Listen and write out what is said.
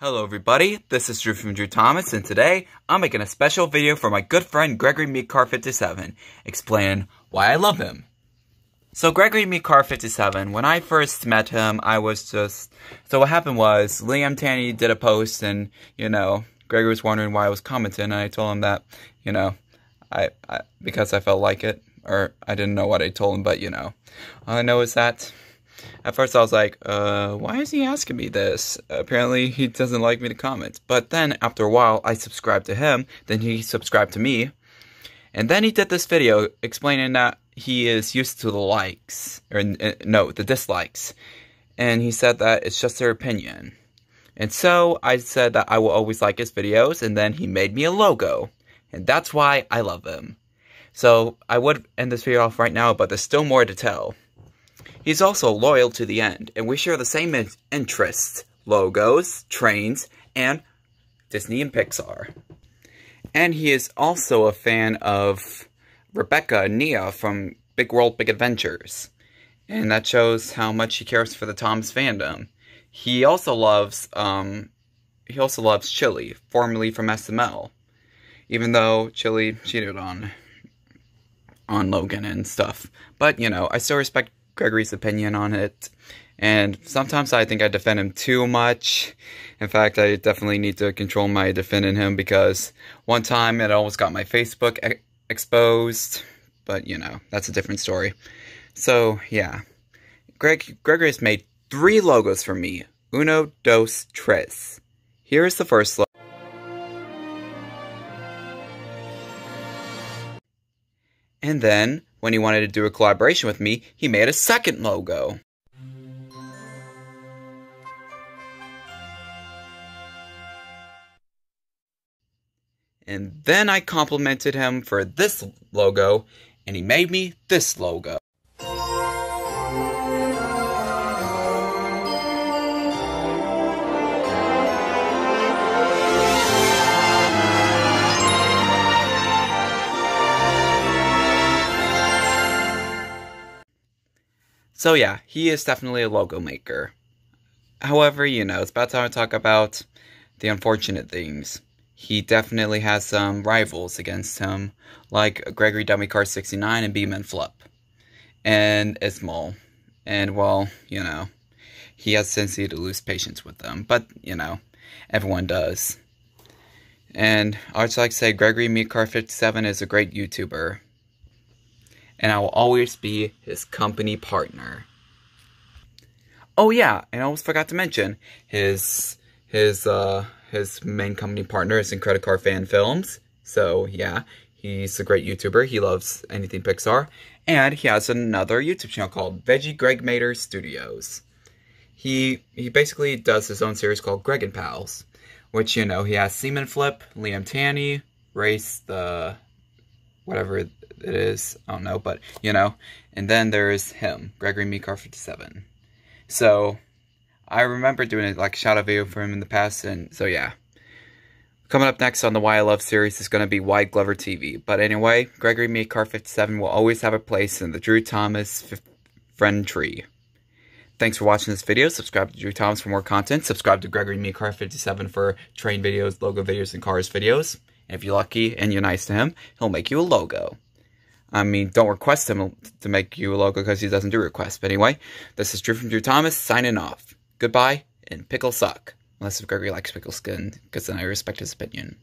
Hello everybody, this is Drew from Drew Thomas, and today I'm making a special video for my good friend Gregory Amicar 57, explaining why I love him. So Gregory Amicar 57, when I first met him, I was just... So what happened was, Liam Tanny did a post, and, you know, Gregory was wondering why I was commenting, and I told him that, you know, I, I because I felt like it, or I didn't know what I told him, but, you know, all I know is that at first I was like, uh, why is he asking me this? Apparently he doesn't like me to comment. But then after a while, I subscribed to him, then he subscribed to me. And then he did this video explaining that he is used to the likes, or uh, no, the dislikes. And he said that it's just their opinion. And so I said that I will always like his videos, and then he made me a logo. And that's why I love him. So I would end this video off right now, but there's still more to tell. He's also loyal to the end, and we share the same in interests, logos, trains, and Disney and Pixar. And he is also a fan of Rebecca and Nia from Big World Big Adventures. And that shows how much he cares for the Tom's fandom. He also loves, um, he also loves Chili, formerly from SML. Even though Chili cheated on, on Logan and stuff. But, you know, I still respect Gregory's opinion on it. And sometimes I think I defend him too much. In fact, I definitely need to control my defending him because one time it almost got my Facebook e exposed. But, you know, that's a different story. So, yeah. Greg Gregory has made three logos for me. Uno, dos, tres. Here is the first logo. And then when he wanted to do a collaboration with me, he made a second logo. And then I complimented him for this logo, and he made me this logo. So yeah, he is definitely a logo maker. However, you know, it's about time to talk about the unfortunate things. He definitely has some rivals against him, like Gregory Dummy Car 69 and B Beeman Flip. And Ismail. And, well, you know, he has tendency to lose patience with them. But, you know, everyone does. And I'd like to say Gregory Amicar 57 is a great YouTuber and I will always be his company partner. Oh yeah, and I almost forgot to mention his his uh his main company partner is in Credit Card Fan Films. So yeah, he's a great YouTuber. He loves anything Pixar, and he has another YouTube channel called Veggie Greg Mater Studios. He he basically does his own series called Greg and Pals, which you know he has Seaman Flip, Liam Tanny, Race the whatever it is. I don't know, but you know. And then there's him, Gregory Amicar 57. So I remember doing a like out video for him in the past, and so yeah. Coming up next on the Why I Love series is going to be Wyatt Glover TV. But anyway, Gregory Amicar 57 will always have a place in the Drew Thomas friend tree. Thanks for watching this video. Subscribe to Drew Thomas for more content. Subscribe to Gregory Amicar 57 for train videos, logo videos, and cars videos. If you're lucky and you're nice to him, he'll make you a logo. I mean, don't request him to make you a logo because he doesn't do requests. But anyway, this is Drew from Drew Thomas signing off. Goodbye, and pickle suck. Unless if Gregory likes pickle skin, because then I respect his opinion.